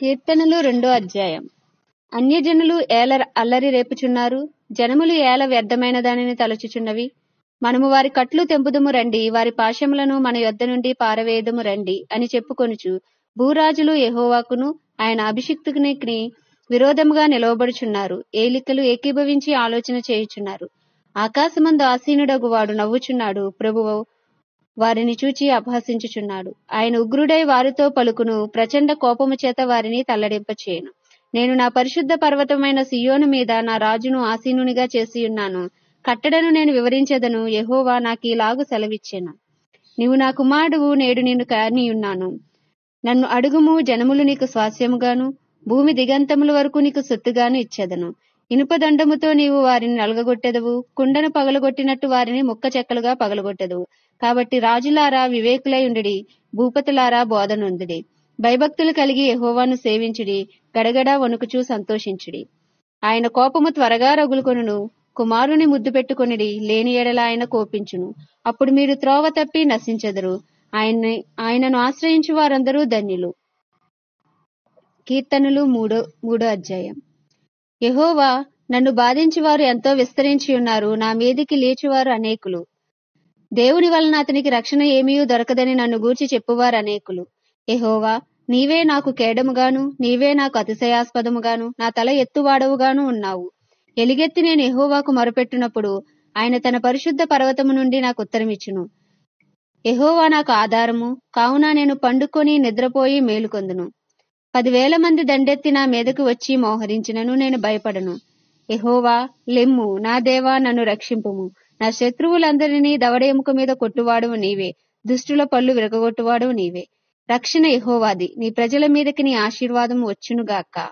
కీర్తనలు రెండో అధ్యాయం. అన్యజనులు ఏల అల్లరి రేపుచున్నారు జనములు ఏల వ్యర్థమైన దానిని తలచుచున్నవి. మనము వారి కట్లు తెంపుదుము రండి వారి పాశములను మన యొద్ద నుండి పారవేయదుము రండి అని చెప్పుకొనుచు భూరాజులు యహోవాకును ఆయన అభిషిక్తునికి విరోధముగా నిలవబడుచున్నారు ఏలికలు ఏకీభవించి ఆలోచన చేయుచున్నారు. ఆకాశమందు ఆసీనుడగు వాడు నవ్వుచున్నాడు ప్రభువు వారిని చూచి అపహసించుచున్నాడు. ఆయన ఉగ్రుడై వారితో పలుకును ప్రచండ కోపము చేత వారిని తల్లడింపచేయను. నేను నా పరిశుద్ధ పర్వతమైన సియోను మీద నా రాజును ఆసీనునిగా చేసి ఉన్నాను కట్టడను నేను వివరించెదను యహోవా నాకు ఇలాగు సెలవిచ్చాను. నీవు నా కుమారుడువు నేడు నేను కానియున్నాను. నన్ను అడుగుము జనములు నీకు స్వాస్యముగాను భూమి దిగంతముల వరకు నీకు సొత్తుగాను ఇచ్చేదను. ఇనుపదండముతో నీవు వారిని నలగగొట్టెదవు కుండను పగలగొట్టినట్టు వారిని ముక్క చెక్కలుగా పగలగొట్టెదవు. కాబట్టి రాజులారా వివేకులై ఉండి భూపతులారా బోధనొందుడి భయభక్తులు కలిగి యహోవాను సేవించుడి గడగడా వణుకుచూ సంతోషించుడి. ఆయన కోపము త్వరగా రగులుకొనును కుమారుని ముద్దు పెట్టుకొనిడి లేని ఎడల ఆయన కోపించును. అప్పుడు మీరు త్రోవ తప్పి నశించెదరు. ఆయన్ని ఆయనను ఆశ్రయించు వారందరూ ధన్యులు. కీర్తనలు మూడో మూడో అధ్యాయం. యహోవా నన్ను బాధించేవారు ఎంతో విస్తరించి ఉన్నారు. నా మీదికి లేచివారు అనేకులు. దేవుని వలన అతనికి రక్షణ ఏమీ దొరకదని నన్ను గూర్చి చెప్పువారు అనేకులు. ఎహోవా నీవే నాకు కేడముగాను నీవే నాకు అతిశయాస్పదముగాను నా తల ఎత్తువాడవుగాను ఉన్నావు. ఎలిగెత్తి నేను ఎహోవాకు మొరపెట్టినప్పుడు ఆయన తన పరిశుద్ధ పర్వతము నుండి నాకు ఉత్తరమిచ్చును. ఎహోవా నాకు ఆధారము కావున నేను పండుకొని నిద్రపోయి మేలుకొందును. పదివేల మంది దండెత్తి నా మీదకు వచ్చి మోహరించినను నేను భయపడను. ఎహోవా లెమ్ము. నా దేవా నన్ను రక్షింపుము. నా శత్రువులందరినీ దవడ ఎముక మీద కొట్టువాడువు నీవే. దుష్టుల పళ్ళు విరగొట్టువాడువు నీవే. రక్షణ ఎహోవాది నీ ప్రజల మీదకి నీ ఆశీర్వాదము వచ్చునుగాక.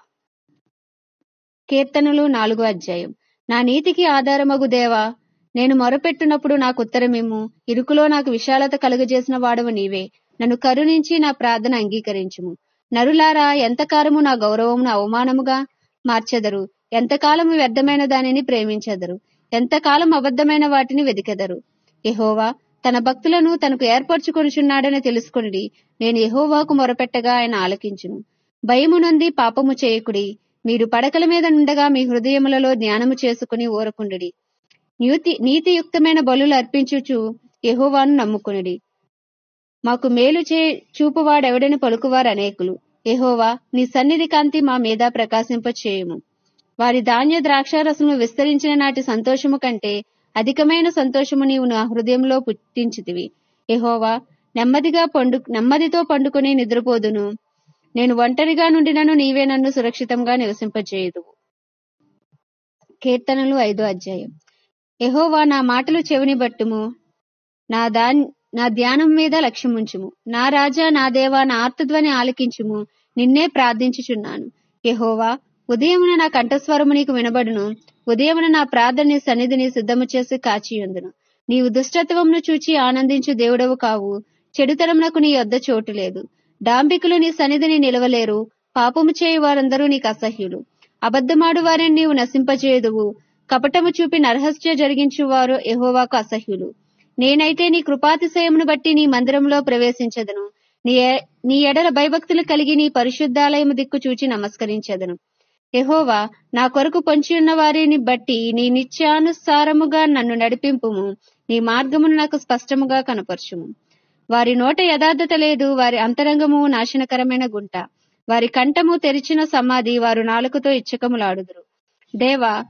కీర్తనలు నాలుగో అధ్యాయం. నా నీతికి ఆధారమగు దేవా నేను మొరపెట్టునప్పుడు నాకు ఉత్తరమేము ఇరుకులో నాకు విశాలత కలుగజేసిన వాడవు నీవే. నన్ను కరుణించి నా ప్రార్థన అంగీకరించుము. నరులారా ఎంతకాలము నా గౌరవమును అవమానముగా మార్చెదరు? ఎంతకాలము వ్యర్థమైన దానిని ప్రేమించెదరు? ఎంతకాలం అబద్ధమైన వాటిని వెదికెదరు? ఎహోవా తన భక్తులను తనకు ఏర్పరచుకొనుచున్నాడని తెలుసుకుని నేను ఎహోవాకు మొరపెట్టగా ఆయన ఆలకించును. భయము నొంది పాపము చేయకుడి మీరు పడకల మీద నుండగా మీ హృదయములలో జ్ఞానము చేసుకుని ఊరకుండుడి. నీతి నీతియుక్తమైన బలులు అర్పించుచు ఎహోవాను నమ్ముకునుడి. మాకు మేలు చే చూపువాడెవడని పలుకువారు అనేకులు. ఎహోవా నీ సన్నిధి కాంతి మా మీద ప్రకాశింపచేయుము. వారి ధాన్య ద్రాక్షారసము విస్తరించిన నాటి సంతోషము కంటే అధికమైన సంతోషము నీవు నా హృదయంలో పుట్టించితివి. ఎహోవా నెమ్మదిగా పండు నెమ్మదితో పండుకొని నిద్రపోదును. నేను ఒంటరిగా నుండినను నీవే నన్ను సురక్షితంగా నివసింపజేయదు కీర్తనలు ఐదో అధ్యాయం. ఎహోవా నా మాటలు చెవిని బట్టుము నా దాన్ నా ధ్యానం మీద లక్ష్యముంచుము. నా రాజా నా దేవా నా ఆర్తధ్వని ఆలకించుము. నిన్నే ప్రార్థించుచున్నాను. యహోవా ఉదయమున నా కంఠస్వరము నీకు వినబడును. ఉదయమున నా ప్రార్థన సన్నిధిని సిద్ధము చేసి కాచియుందును. నీవు దుష్టత్వమును చూచి ఆనందించు దేవుడవు కావు. చెడుతరమునకు నీ యొద్ద చోటు లేదు. డాంబికులు నీ సన్నిధిని నిలవలేరు. పాపము చేయు వారందరూ నీకు అసహ్యులు. అబద్ధమాడు వారిని నీవు నశింపజేయదువు. కపటము చూపి నరహస్య జరిగించు వారు యహోవాకు అసహ్యులు. నేనైతే నీ కృపాతిశయమును బట్టి నీ మందిరంలో ప్రవేశించదను. నీ నీ ఎడల భయభక్తులు కలిగి నీ పరిశుద్ధాలయము దిక్కు చూచి నమస్కరించదను. యహోవా నా కొరకు పొంచియున్న వారిని బట్టి నీ నిత్యానుసారముగా నన్ను నడిపింపుము. నీ మార్గమును నాకు స్పష్టముగా కనపరచుము. వారి నోట యథార్థత లేదు వారి అంతరంగము నాశనకరమైన గుంట. వారి కంఠము తెరిచిన సమాధి వారు నాలుకతో ఇచ్చకములాడుదురు. దేవా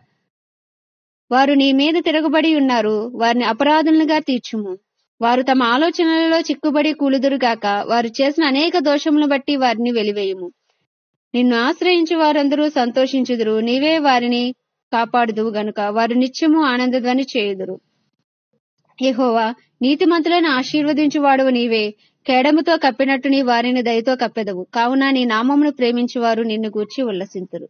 వారు నీ మీద తిరగబడి ఉన్నారు. వారిని అపరాధులుగా తీర్చుము. వారు తమ ఆలోచనలలో చిక్కుబడి కూలుదురుగాక వారు చేసిన అనేక దోషములను బట్టి వారిని వెలివేయుము. నిన్ను ఆశ్రయించి వారందరూ సంతోషించుదురు. నీవే వారిని కాపాడుదువు గనుక వారు నిత్యము ఆనందధ్వని చేయుదురు. ఏహోవా నీతిమంతులను ఆశీర్వదించువాడు నీవే. కేడముతో కప్పినట్టు నీ వారిని దయతో కప్పెదవు. కావున నీ నామమును ప్రేమించువారు నిన్ను గూర్చి ఉల్లసింతురు.